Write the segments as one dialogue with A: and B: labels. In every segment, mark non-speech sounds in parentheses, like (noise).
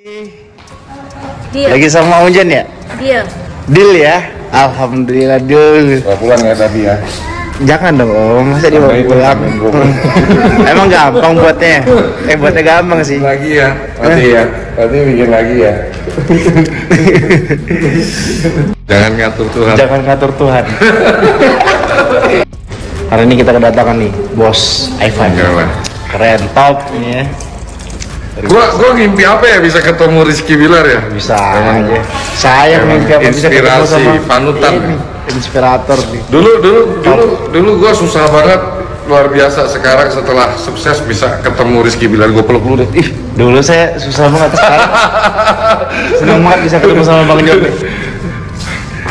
A: Deal.
B: Lagi sama Unjan ya?
A: Deal.
B: Deal ya? Alhamdulillah deal.
C: Gak pulang ya tadi ya?
B: Jangan dong om, masa
C: Sampai itu
B: pulang? (laughs) Emang gampang buatnya? Eh buatnya gampang sih.
C: Lagi ya? Nanti ya? Nanti bikin lagi ya? (laughs) Jangan ngatur Tuhan
B: Jangan ngatur Tuhan. Hari ini kita kedatangan nih, bos Ivan.
C: Enggak lah
B: Keren, top ini ya.
C: Gua, gua ngimpi apa ya bisa ketemu Rizky Bilar ya?
B: Bisa
C: Emang
B: aja. Saya mimpi apa bisa ketemu
C: inspirasi,
B: sama
C: panutan.
B: ini, inspirator nih.
C: Dulu, dulu, dulu, dulu gua susah banget luar biasa sekarang setelah sukses bisa ketemu Rizky Bilar gue peluk dulu deh
B: Ih, dulu saya susah banget sekarang. (laughs) Senang banget bisa ketemu sama Bang Jok nih.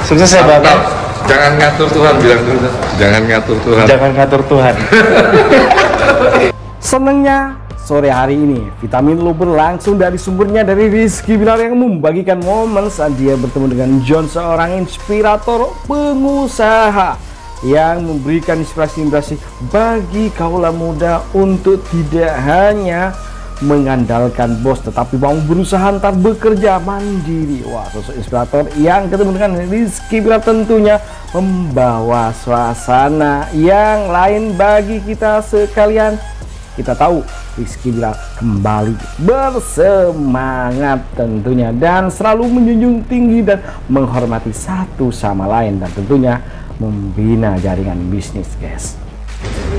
B: Sukses saya
C: Mantap.
B: bakal.
C: jangan ngatur Tuhan bilang dulu jangan ngatur Tuhan
B: Jangan ngatur Tuhan.
D: Senangnya (laughs) sore hari ini. Vitamin lu berlangsung dari sumbernya dari Rizky Bilar yang membagikan momen saat dia bertemu dengan John seorang inspirator pengusaha yang memberikan inspirasi-inspirasi bagi kaula muda untuk tidak hanya mengandalkan bos tetapi mau berusaha ntar bekerja mandiri. Wah sosok inspirator yang ketemu dengan Rizky Bilar tentunya membawa suasana yang lain bagi kita sekalian kita tahu Rizky Bilar kembali bersemangat tentunya dan selalu menjunjung tinggi dan menghormati satu sama lain dan tentunya membina jaringan bisnis guys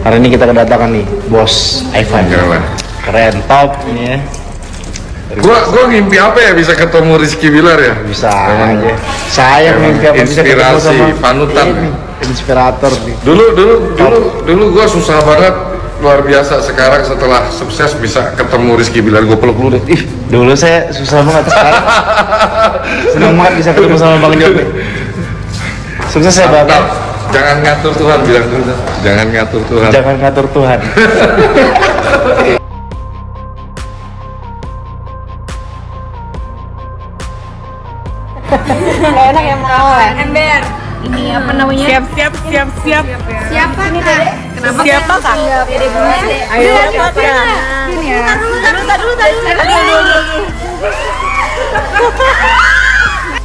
B: Hari ini kita kedatangan nih, bos Ivan.
C: Lah
B: Keren, top ini ya.
C: gua, gua ngimpi apa ya bisa ketemu Rizky Bilar ya?
B: Bisa
C: Emang
B: aja. Saya
C: emang
B: mimpi apa bisa ketemu
C: inspirasi,
B: sama
C: panutan.
B: ini, inspirator nih.
C: Dulu, dulu, dulu, dulu gua susah banget luar biasa sekarang setelah sukses bisa ketemu Rizky Bilar gue peluk dulu deh
B: Ih, dulu saya susah banget sekarang. Senang banget bisa ketemu sama Bang Jok nih. Sukses saya bakal.
C: Mantap. jangan ngatur Tuhan bilang dulu jangan ngatur Tuhan
B: Jangan ngatur Tuhan.
A: Gak enak ya mau Ember. Ini apa namanya?
E: Siap, siap, siap, siap.
A: Siapa nih Dede? Kenapa?
E: Siapa, Kak?
A: Dede bunga.
E: Ayo,
A: Siapa?
E: Kak.
A: Ini ya. Dulu, dulu, dulu, dulu.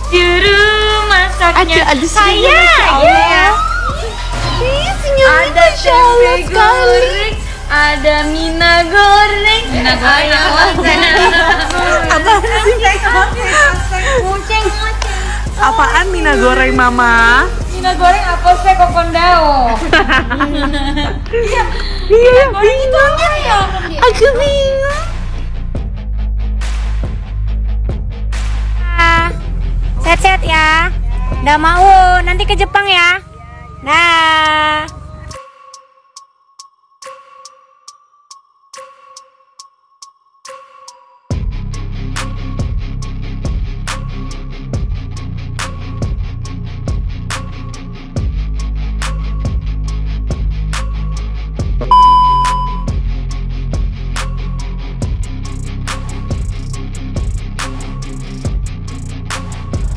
E: Juru masaknya
A: Aduh, aduh,
E: saya.
A: Iya.
E: Ada tempe goreng, ada mina goreng. Mina goreng apa?
A: Muceng, muceng.
E: Apaan mina goreng, Mama?
A: Mina goreng apa sih kokondao?
E: Iya, bingung. Aku bingung.
F: Set-set ya. Udah mau, nanti ke Jepang ya. Nah.